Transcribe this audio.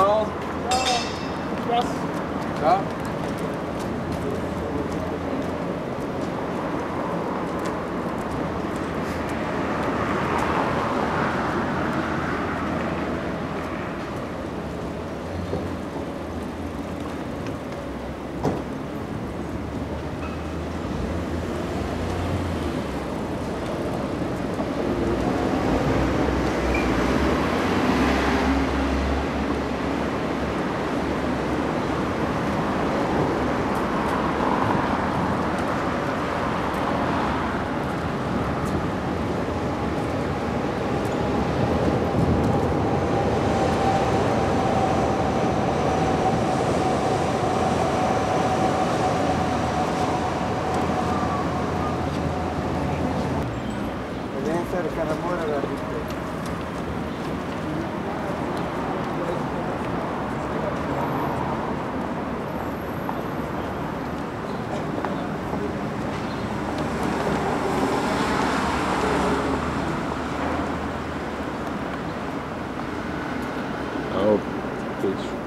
Ciao. Ciao. Ciao. Oh, bitch.